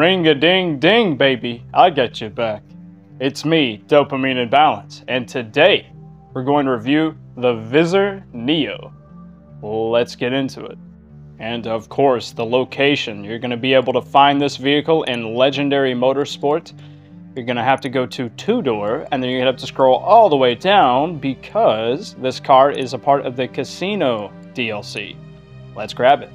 Ring a ding ding, baby. I got you back. It's me, Dopamine Inbalance, and today we're going to review the Vysser Neo. Let's get into it. And of course, the location. You're going to be able to find this vehicle in Legendary Motorsport. You're going to have to go to two door, and then you're going to have to scroll all the way down because this car is a part of the Casino DLC. Let's grab it.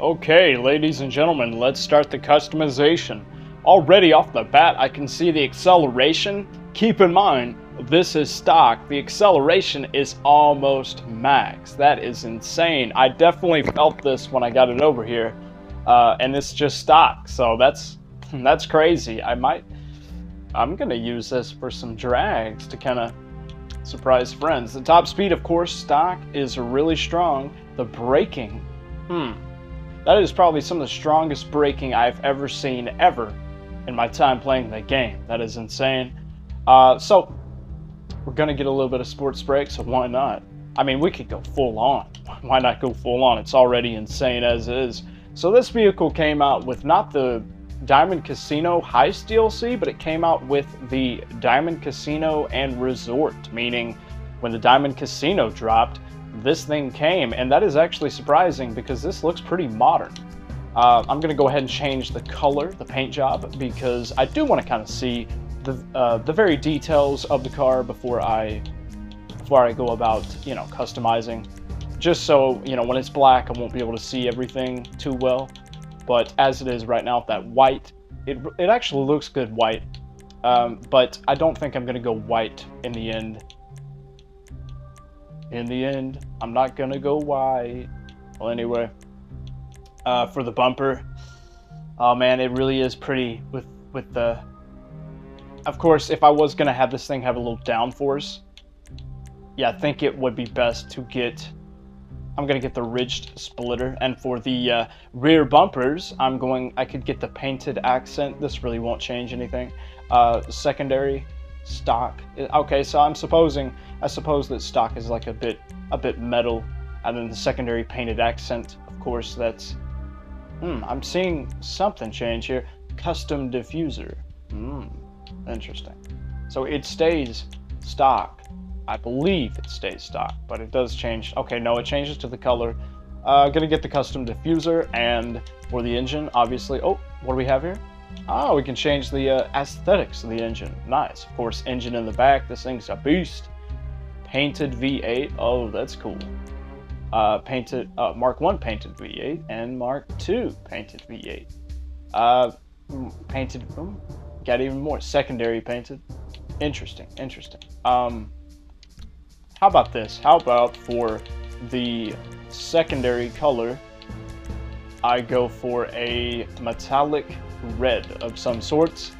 Okay, ladies and gentlemen, let's start the customization. Already off the bat, I can see the acceleration. Keep in mind, this is stock. The acceleration is almost max. That is insane. I definitely felt this when I got it over here. Uh, and it's just stock, so that's that's crazy. I might, I'm gonna use this for some drags to kind of surprise friends. The top speed, of course, stock is really strong. The braking, hmm, that is probably some of the strongest breaking I've ever seen ever in my time playing the game. That is insane. Uh, so we're gonna get a little bit of sports brake, so why not? I mean, we could go full on. Why not go full on? It's already insane as is. So this vehicle came out with not the Diamond Casino Heist DLC, but it came out with the Diamond Casino and Resort, meaning when the Diamond Casino dropped, this thing came, and that is actually surprising because this looks pretty modern. Uh, I'm going to go ahead and change the color, the paint job, because I do want to kind of see the, uh, the very details of the car before I before I go about, you know, customizing. Just so, you know, when it's black, I won't be able to see everything too well. But as it is right now, that white, it, it actually looks good white. Um, but I don't think I'm going to go white in the end in the end, I'm not gonna go white. Well, anyway, uh, for the bumper, oh man, it really is pretty with with the. Of course, if I was gonna have this thing have a little downforce, yeah, I think it would be best to get. I'm gonna get the ridged splitter, and for the uh, rear bumpers, I'm going. I could get the painted accent. This really won't change anything. Uh, secondary stock. Okay, so I'm supposing I suppose that stock is like a bit a bit metal, and then the secondary painted accent. Of course, that's. Hmm, I'm seeing something change here. Custom diffuser. Hmm, interesting. So it stays stock. I believe it stays stock, but it does change. Okay, no, it changes to the color. Uh, gonna get the custom diffuser, and for the engine, obviously. Oh, what do we have here? Oh, we can change the uh, aesthetics of the engine. Nice. Of course, engine in the back. This thing's a beast. Painted V8. Oh, that's cool. Uh, painted uh, Mark 1 painted V8 and Mark 2 painted V8. Uh, painted. Oh, got even more. Secondary painted. Interesting. Interesting. Um, how about this? How about for the secondary color, I go for a metallic red of some sorts.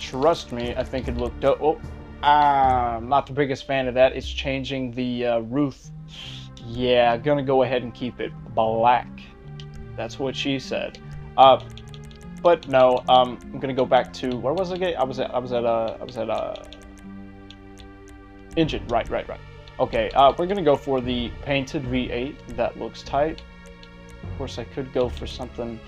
Trust me, I think it looked dope. Oh, I'm not the biggest fan of that. It's changing the uh, roof. Yeah, gonna go ahead and keep it black. That's what she said. Uh, but no, um, I'm gonna go back to where was I? I was at. I was at. Uh, I was at. Uh, engine. Right, right, right. Okay. Uh, we're gonna go for the painted V8. That looks tight. Of course, I could go for something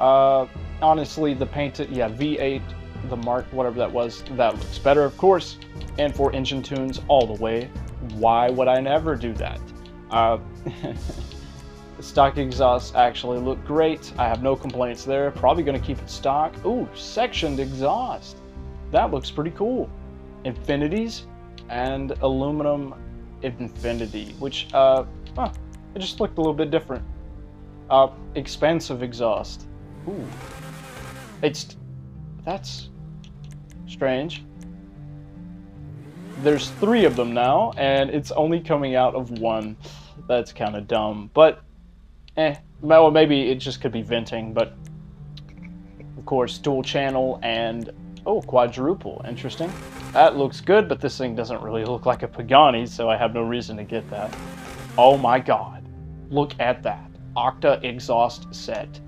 uh, honestly, the painted, yeah, V8, the Mark, whatever that was, that looks better, of course. And for engine tunes, all the way. Why would I never do that? Uh, stock exhausts actually look great. I have no complaints there. Probably going to keep it stock. Ooh, sectioned exhaust. That looks pretty cool. Infinities and aluminum infinity, which, uh, huh, it just looked a little bit different. Uh, expansive exhaust. Ooh. It's... That's... Strange. There's three of them now, and it's only coming out of one. That's kind of dumb, but... Eh. Well, maybe it just could be venting, but... Of course, dual channel and... Oh, quadruple. Interesting. That looks good, but this thing doesn't really look like a Pagani, so I have no reason to get that. Oh my god. Look at that. Octa exhaust set.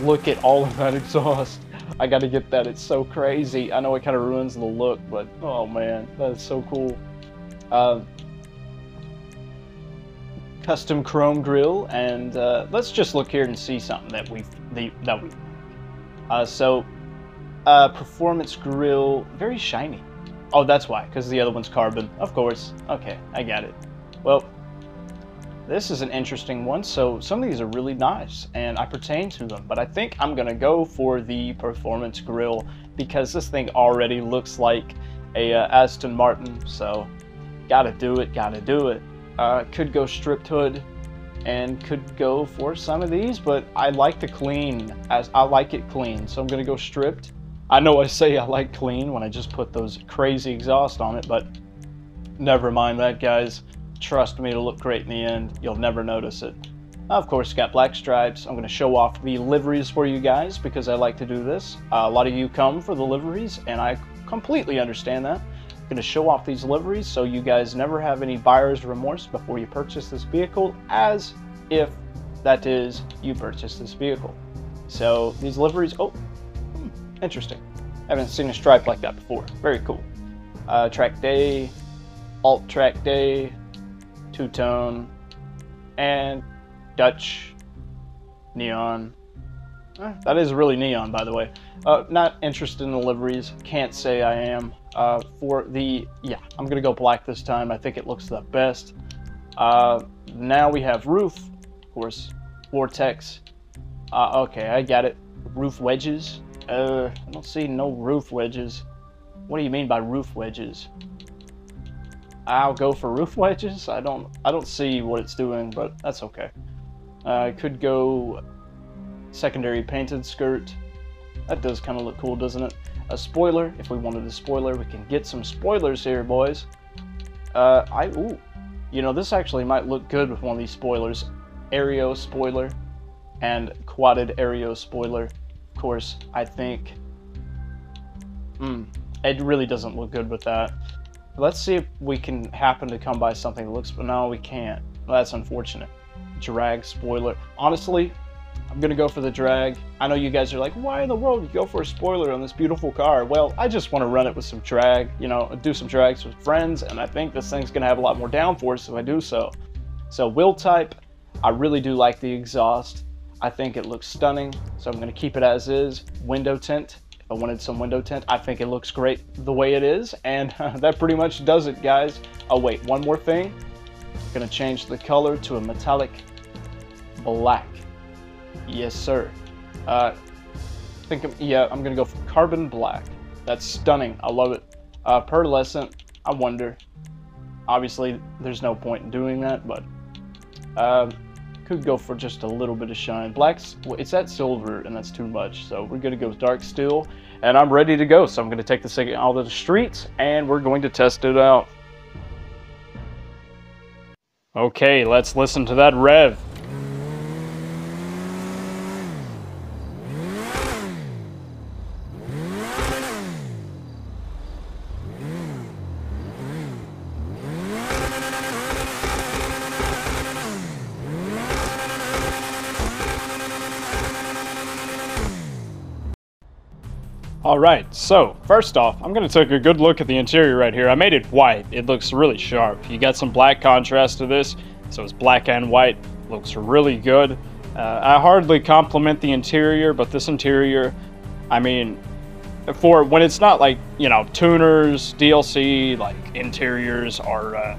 Look at all of that exhaust. I gotta get that. It's so crazy. I know it kind of ruins the look, but oh man, that is so cool. Uh, custom chrome grill, and uh, let's just look here and see something that we that we. Uh, so, uh, performance grill, very shiny. Oh, that's why, because the other one's carbon. Of course. Okay, I got it. Well, this is an interesting one. So some of these are really nice, and I pertain to them. But I think I'm gonna go for the performance grill because this thing already looks like a uh, Aston Martin. So gotta do it, gotta do it. Uh, could go stripped hood and could go for some of these, but I like the clean as I like it clean. So I'm gonna go stripped. I know I say I like clean when I just put those crazy exhaust on it, but never mind that guys. Trust me, it'll look great in the end. You'll never notice it. Of course, got black stripes. I'm going to show off the liveries for you guys because I like to do this. Uh, a lot of you come for the liveries, and I completely understand that I'm going to show off these liveries so you guys never have any buyer's remorse before you purchase this vehicle as if that is you purchase this vehicle. So these liveries, oh, hmm, interesting. I haven't seen a stripe like that before. Very cool. Uh, track day, alt track day, two-tone, and Dutch neon. Eh, that is really neon, by the way. Uh, not interested in the liveries. Can't say I am. Uh, for the, yeah, I'm going to go black this time. I think it looks the best. Uh, now we have roof, of course, Vortex. Uh, okay, I got it. Roof wedges. Uh, I don't see no roof wedges. What do you mean by roof wedges? I'll go for roof wedges. I don't, I don't see what it's doing, but that's okay. Uh, I could go secondary painted skirt. That does kind of look cool, doesn't it? a spoiler. If we wanted a spoiler, we can get some spoilers here, boys. Uh, I, ooh, you know, this actually might look good with one of these spoilers. Aereo spoiler and quadded Aereo spoiler. Of course, I think, hmm, it really doesn't look good with that. Let's see if we can happen to come by something that looks, but no, we can't. That's unfortunate. Drag spoiler. Honestly, I'm gonna go for the drag. I know you guys are like, why in the world you go for a spoiler on this beautiful car? Well, I just want to run it with some drag, you know, do some drags with friends, and I think this thing's gonna have a lot more downforce if I do so. So wheel type, I really do like the exhaust. I think it looks stunning, so I'm gonna keep it as is. Window tint, I wanted some window tint, I think it looks great the way it is, and that pretty much does it, guys. Oh wait, one more thing. I'm gonna change the color to a metallic black. Yes, sir. Uh, I think, I'm, yeah, I'm gonna go for carbon black. That's stunning. I love it. Uh, pearlescent, I wonder. Obviously, there's no point in doing that, but uh, could go for just a little bit of shine. Black's, it's at silver, and that's too much. So we're gonna go dark steel, and I'm ready to go. So I'm gonna take this thing out of the streets, and we're going to test it out. Okay, let's listen to that rev. All right, so first off, I'm gonna take a good look at the interior right here. I made it white. It looks really sharp. You got some black contrast to this, so it's black and white. Looks really good. Uh, I hardly compliment the interior, but this interior, I mean, for when it's not like, you know, tuners, DLC, like interiors or uh,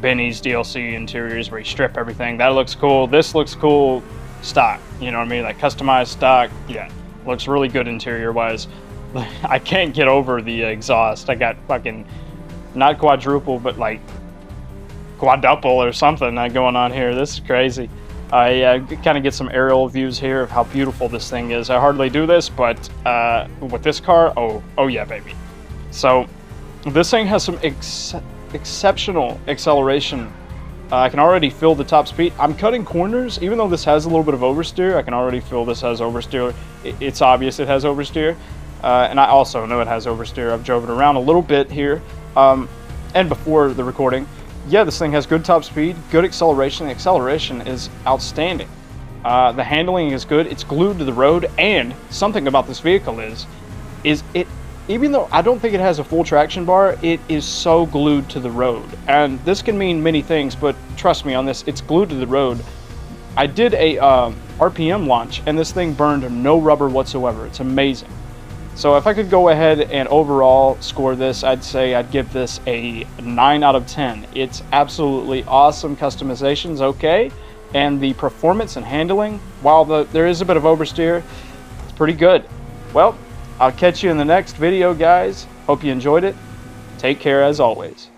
Benny's DLC interiors where you strip everything, that looks cool. This looks cool stock, you know what I mean? Like customized stock, yeah, looks really good interior wise. I can't get over the exhaust. I got fucking not quadruple, but like quadruple or something going on here. This is crazy. I uh, kind of get some aerial views here of how beautiful this thing is. I hardly do this, but uh, with this car, oh, oh yeah, baby. So this thing has some ex exceptional acceleration. Uh, I can already feel the top speed. I'm cutting corners, even though this has a little bit of oversteer. I can already feel this has oversteer. It's obvious it has oversteer. Uh, and I also know it has oversteer. I've drove it around a little bit here um, and before the recording. Yeah, this thing has good top speed, good acceleration. The acceleration is outstanding. Uh, the handling is good. It's glued to the road, and something about this vehicle is, is it even though I don't think it has a full traction bar, it is so glued to the road. And this can mean many things, but trust me on this, it's glued to the road. I did a uh, RPM launch, and this thing burned no rubber whatsoever. It's amazing. So if I could go ahead and overall score this, I'd say I'd give this a 9 out of 10. It's absolutely awesome customizations, okay, and the performance and handling, while the, there is a bit of oversteer, it's pretty good. Well, I'll catch you in the next video, guys. Hope you enjoyed it. Take care as always.